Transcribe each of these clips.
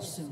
soon.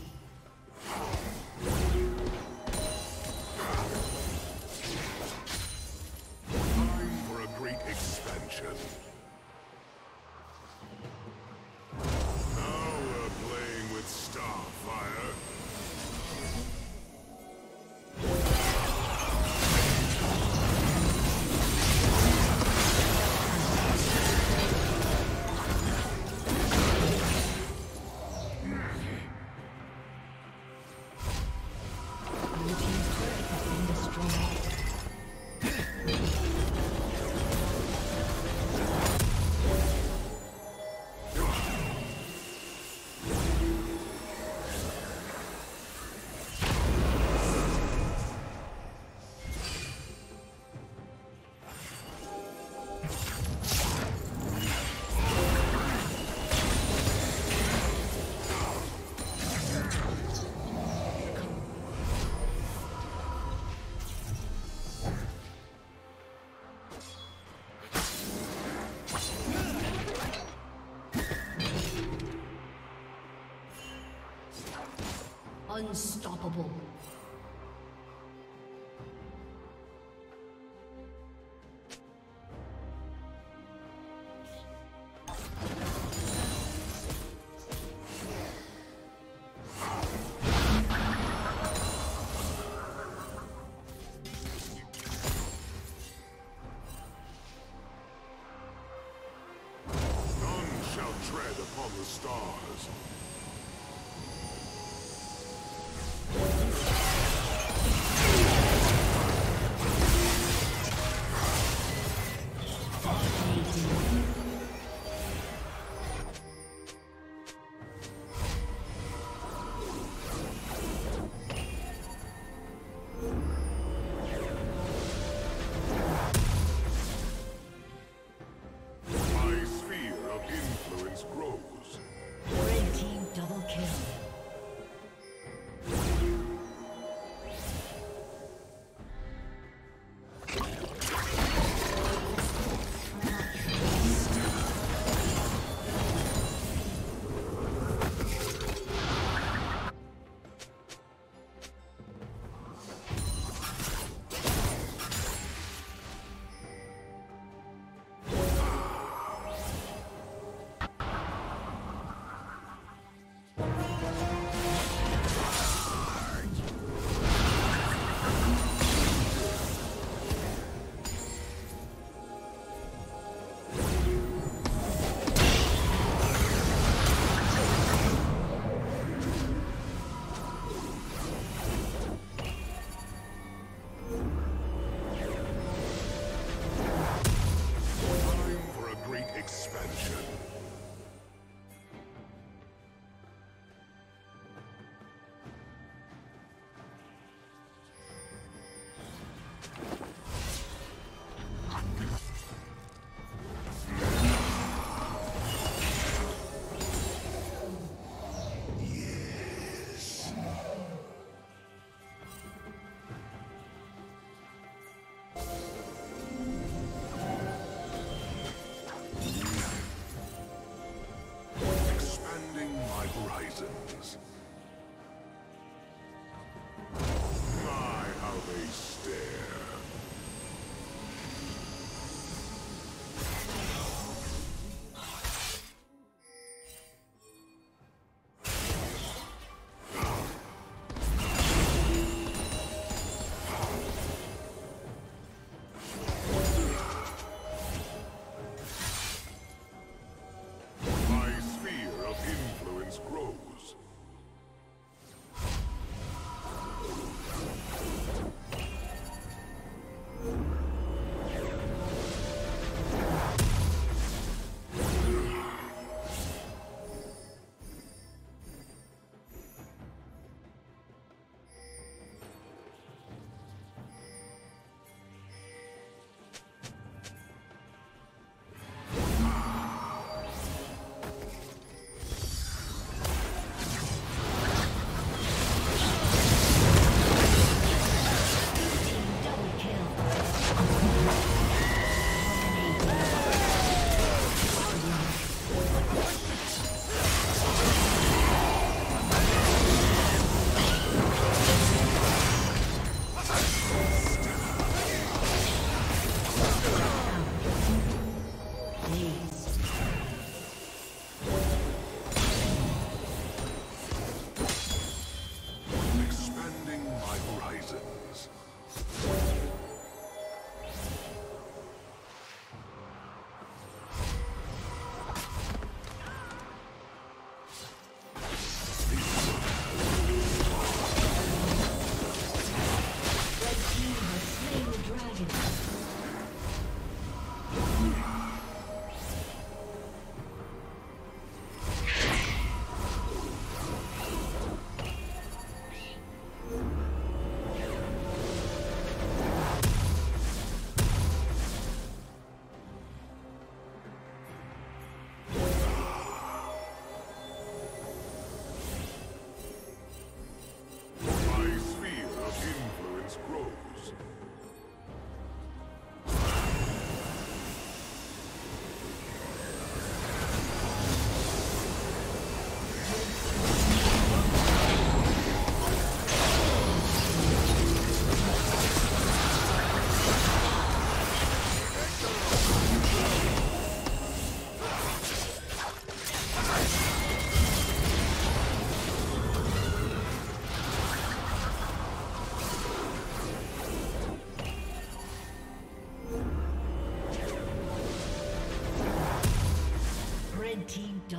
Unstoppable.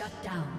Shut down.